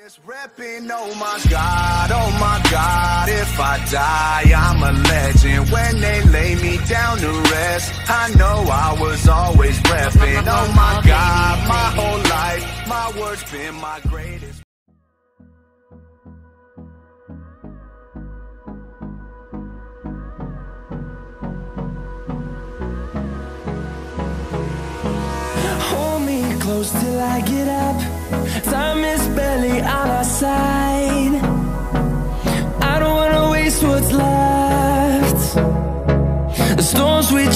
Repping, oh my god, oh my god, if I die, I'm a legend. When they lay me down to rest, I know I was always repping. Oh my god, my whole life, my words been my greatest. Hold me close till I get up.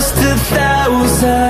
turn us to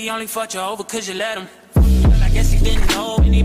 he only fucked you over cause you let him. I guess he didn't know any